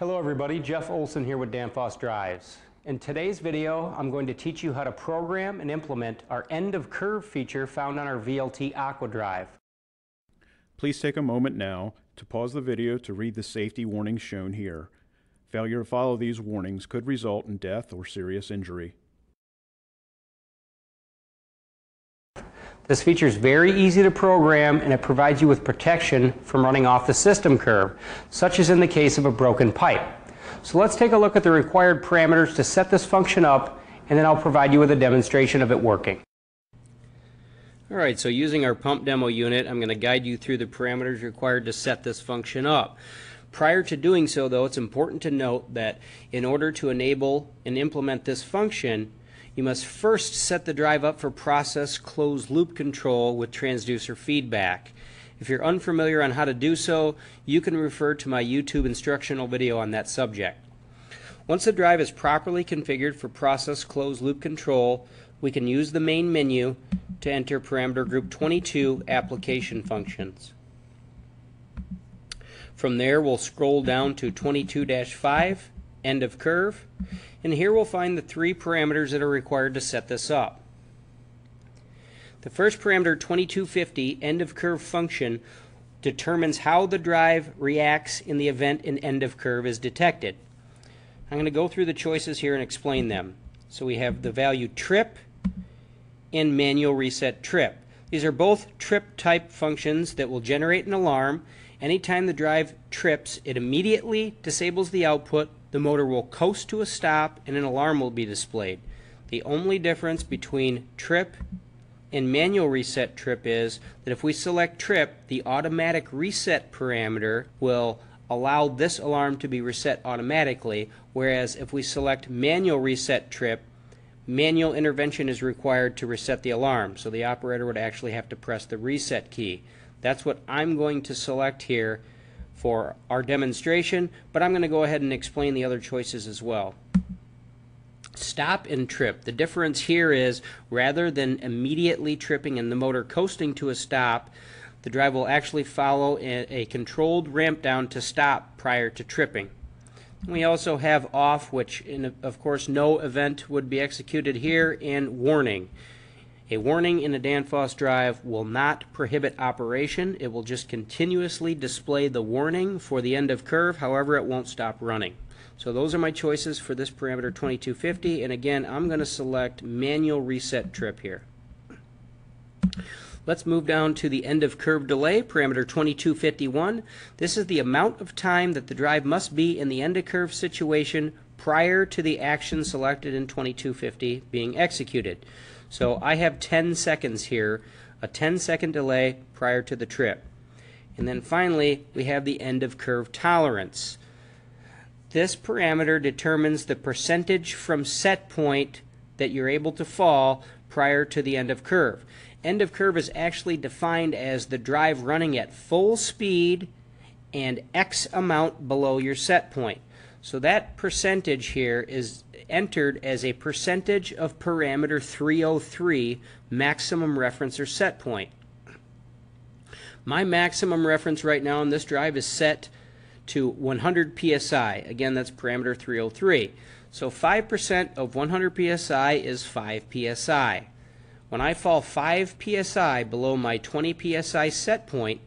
Hello everybody, Jeff Olson here with Danfoss Drives. In today's video, I'm going to teach you how to program and implement our end of curve feature found on our VLT Aqua Drive. Please take a moment now to pause the video to read the safety warnings shown here. Failure to follow these warnings could result in death or serious injury. This feature is very easy to program and it provides you with protection from running off the system curve, such as in the case of a broken pipe. So let's take a look at the required parameters to set this function up and then I'll provide you with a demonstration of it working. Alright, so using our pump demo unit, I'm going to guide you through the parameters required to set this function up. Prior to doing so, though, it's important to note that in order to enable and implement this function, you must first set the drive up for process closed loop control with transducer feedback. If you're unfamiliar on how to do so, you can refer to my YouTube instructional video on that subject. Once the drive is properly configured for process closed loop control, we can use the main menu to enter parameter group 22 application functions. From there, we'll scroll down to 22-5, end of curve, and here we'll find the three parameters that are required to set this up. The first parameter, 2250, end of curve function, determines how the drive reacts in the event an end of curve is detected. I'm going to go through the choices here and explain them. So we have the value trip and manual reset trip. These are both trip type functions that will generate an alarm. Anytime the drive trips, it immediately disables the output the motor will coast to a stop and an alarm will be displayed. The only difference between trip and manual reset trip is that if we select trip, the automatic reset parameter will allow this alarm to be reset automatically, whereas if we select manual reset trip, manual intervention is required to reset the alarm. So the operator would actually have to press the reset key. That's what I'm going to select here for our demonstration, but I'm going to go ahead and explain the other choices as well. Stop and trip. The difference here is rather than immediately tripping and the motor coasting to a stop, the drive will actually follow a, controlled ramp down to stop prior to tripping. We also have off, which in, of course no event would be executed here, and warning. A warning in a Danfoss drive will not prohibit operation. It will just continuously display the warning for the end of curve. However, it won't stop running. So those are my choices for this parameter 2250. And again, I'm going to select manual reset trip here. Let's move down to the end of curve delay, parameter 2251. This is the amount of time that the drive must be in the end of curve situation prior to the action selected in 2250 being executed. So I have 10 seconds here, a 10 second delay prior to the trip. And then finally, we have the end of curve tolerance. This parameter determines the percentage from set point that you're able to fall prior to the end of curve. End of curve is actually defined as the drive running at full speed and X amount below your set point. So that percentage here is entered as a percentage of parameter 303 maximum reference or set point. My maximum reference right now on this drive is set to 100 psi. Again, that's parameter 303. So 5% of 100 psi is 5 psi. When I fall 5 psi below my 20 psi set point,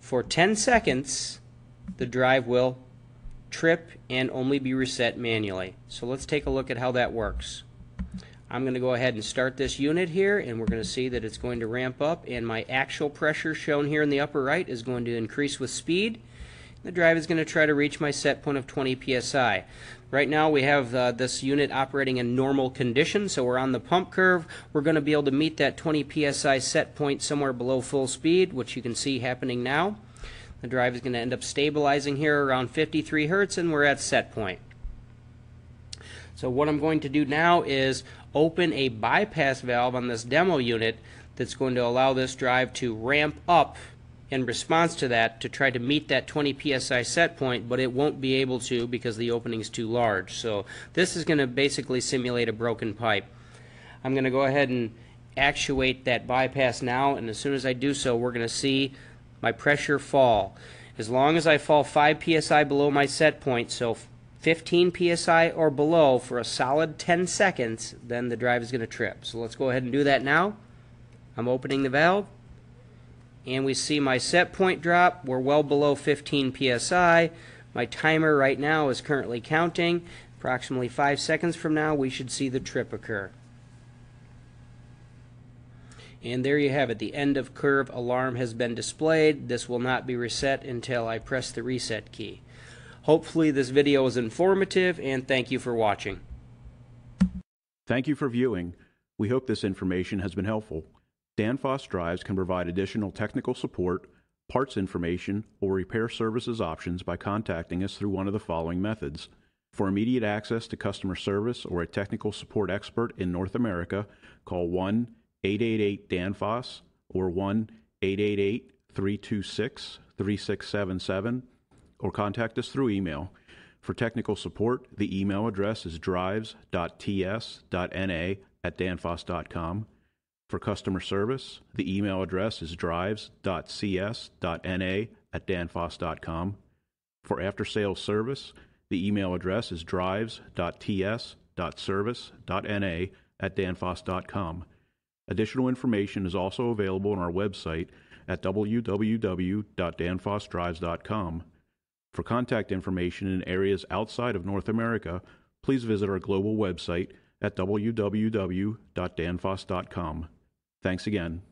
for 10 seconds, the drive will trip and only be reset manually. So let's take a look at how that works. I'm going to go ahead and start this unit here and we're going to see that it's going to ramp up and my actual pressure shown here in the upper right is going to increase with speed. The drive is going to try to reach my set point of 20 psi. Right now we have uh, this unit operating in normal condition, so we're on the pump curve. We're going to be able to meet that 20 psi set point somewhere below full speed, which you can see happening now. The drive is going to end up stabilizing here around 53 hertz and we're at set point. So what I'm going to do now is open a bypass valve on this demo unit that's going to allow this drive to ramp up in response to that to try to meet that 20 psi set point, but it won't be able to because the opening is too large. So this is going to basically simulate a broken pipe. I'm going to go ahead and actuate that bypass now, and as soon as I do so, we're going to see my pressure fall. As long as I fall 5 psi below my set point, so 15 psi or below for a solid 10 seconds, then the drive is going to trip. So let's go ahead and do that now. I'm opening the valve and we see my set point drop. We're well below 15 psi. My timer right now is currently counting. Approximately five seconds from now, we should see the trip occur. And there you have it. The end of curve alarm has been displayed. This will not be reset until I press the reset key. Hopefully this video was informative and thank you for watching. Thank you for viewing. We hope this information has been helpful. Danfoss Drives can provide additional technical support, parts information, or repair services options by contacting us through one of the following methods. For immediate access to customer service or a technical support expert in North America, call 1 888 Danfoss or 1 888 326 3677 or contact us through email. For technical support, the email address is drives.ts.na at danfoss.com. For customer service, the email address is drives.cs.na at danfoss.com. For after sales service, the email address is drives.ts.service.na at danfoss.com. Additional information is also available on our website at www.danfossdrives.com. For contact information in areas outside of North America, please visit our global website at www.danfoss.com. Thanks again.